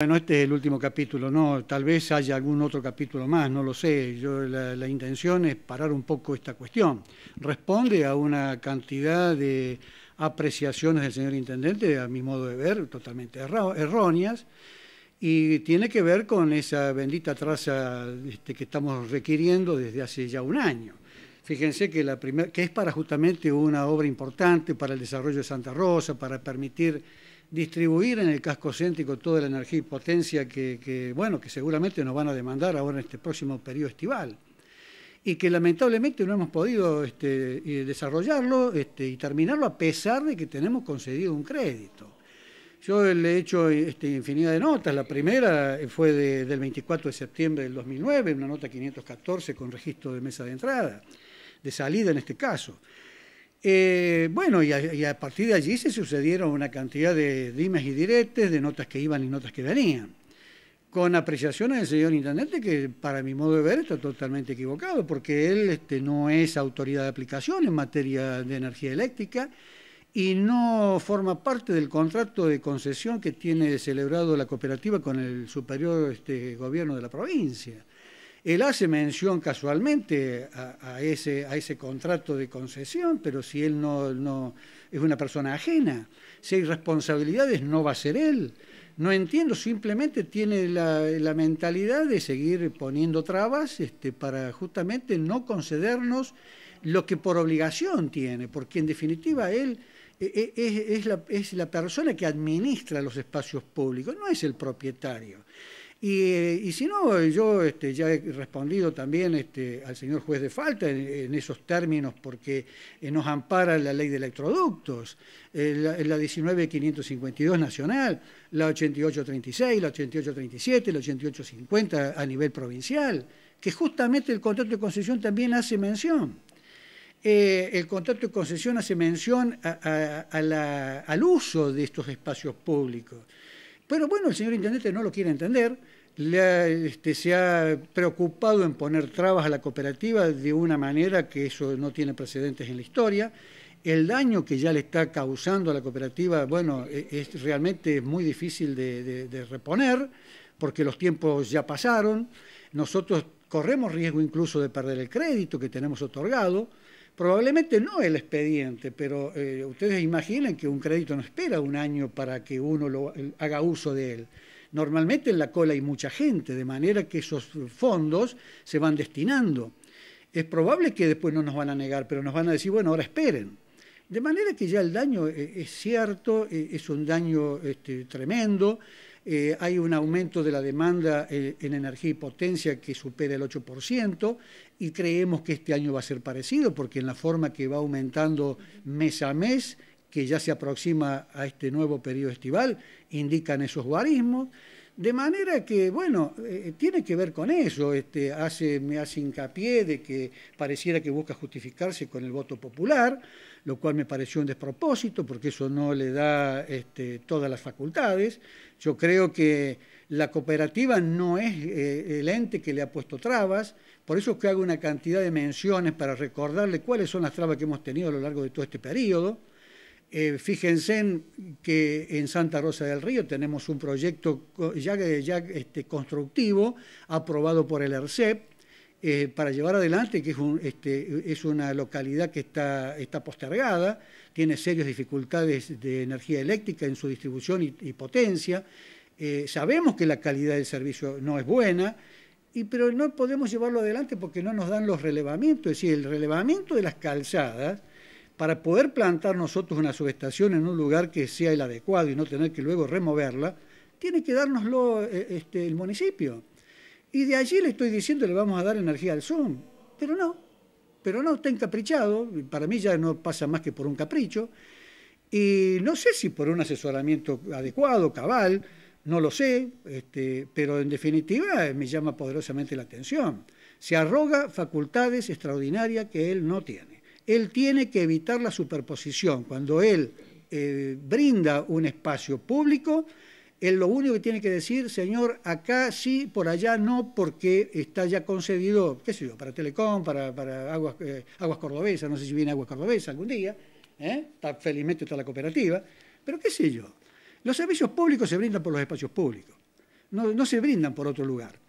Bueno, este es el último capítulo, ¿no? Tal vez haya algún otro capítulo más, no lo sé. Yo, la, intención es parar un poco esta cuestión. Responde a una cantidad de apreciaciones del señor Intendente, a mi modo de ver, totalmente erróneas, y tiene que ver con esa bendita traza este, que estamos requiriendo desde hace ya un año. Fíjense que, la que es para justamente una obra importante para el desarrollo de Santa Rosa, para permitir distribuir en el casco céntrico toda la energía y potencia que, bueno, que seguramente nos van a demandar ahora en este próximo periodo estival. Y que lamentablemente no hemos podido este, desarrollarlo este, y terminarlo a pesar de que tenemos concedido un crédito. Yo le he hecho este, infinidad de notas. La primera fue del 24 de septiembre del 2009, una nota 514 con registro de mesa de entrada, de salida en este caso. Eh, bueno, y a, partir de allí se sucedieron una cantidad de dimes y diretes, de notas que iban y notas que venían, con apreciaciones del señor intendente que para mi modo de ver está totalmente equivocado, porque él este, no es autoridad de aplicación en materia de energía eléctrica y no forma parte del contrato de concesión que tiene celebrado la cooperativa con el superior este, gobierno de la provincia. Él hace mención casualmente a, ese, contrato de concesión, pero si él no, es una persona ajena, si hay responsabilidades, no va a ser él. No entiendo, simplemente tiene la, mentalidad de seguir poniendo trabas este, para justamente no concedernos lo que por obligación tiene, porque en definitiva él e, e, es la persona que administra los espacios públicos, no es el propietario. Y, si no, yo este, ya he respondido también este, al señor juez de falta en, esos términos porque eh, nos ampara la ley de electroductos, eh, la, la 19552 nacional, la 8836, la 8837, la 8850 a nivel provincial, que justamente el contrato de concesión también hace mención. Eh, el contrato de concesión hace mención al uso de estos espacios públicos. Pero bueno, el señor intendente no lo quiere entender, este, se ha preocupado en poner trabas a la cooperativa de una manera que eso no tiene precedentes en la historia. El daño que ya le está causando a la cooperativa, bueno, e, es, realmente muy difícil de, reponer, porque los tiempos ya pasaron. Nosotros corremos riesgo incluso de perder el crédito que tenemos otorgado. Probablemente no el expediente, pero eh, ustedes imaginen que un crédito no espera un año para que uno lo, haga uso de él. Normalmente en la cola hay mucha gente, de manera que esos fondos se van destinando. Es probable que después no nos van a negar, pero nos van a decir, bueno, ahora esperen. De manera que ya el daño eh, es cierto, eh, es un daño este, tremendo. Eh, hay un aumento de la demanda eh, en energía y potencia que supera el 8% y creemos que este año va a ser parecido porque en la forma que va aumentando mes a mes, que ya se aproxima a este nuevo periodo estival, indican esos guarismos. De manera que, bueno, eh, tiene que ver con eso, este, hace, me hace hincapié de que pareciera que busca justificarse con el voto popular, lo cual me pareció un despropósito, porque eso no le da este, todas las facultades. Yo creo que la cooperativa no es eh, el ente que le ha puesto trabas, por eso es que hago una cantidad de menciones para recordarle cuáles son las trabas que hemos tenido a lo largo de todo este periodo. Eh, fíjense en que en Santa Rosa del Río tenemos un proyecto ya, este, constructivo aprobado por el ERCEP eh, para llevar adelante, que es, este, es una localidad que está, está, postergada, tiene serias dificultades de energía eléctrica en su distribución y, potencia. Eh, sabemos que la calidad del servicio no es buena, y, pero no podemos llevarlo adelante porque no nos dan los relevamientos, es decir, el relevamiento de las calzadas para poder plantar nosotros una subestación en un lugar que sea el adecuado y no tener que luego removerla, tiene que dárnoslo eh, este, el municipio. Y de allí le estoy diciendo le vamos a dar energía al Zoom. Pero no, pero no, está encaprichado, para mí ya no pasa más que por un capricho. Y no sé si por un asesoramiento adecuado, cabal, no lo sé, este, pero en definitiva me llama poderosamente la atención. Se arroga facultades extraordinarias que él no tiene él tiene que evitar la superposición. Cuando él eh, brinda un espacio público, él lo único que tiene que decir, señor, acá sí, por allá no, porque está ya concedido, qué sé yo, para Telecom, para, aguas, eh, aguas Cordobesas, no sé si viene Aguas Cordobesas algún día, ¿eh? felizmente está la cooperativa, pero qué sé yo. Los servicios públicos se brindan por los espacios públicos. no, se brindan por otro lugar.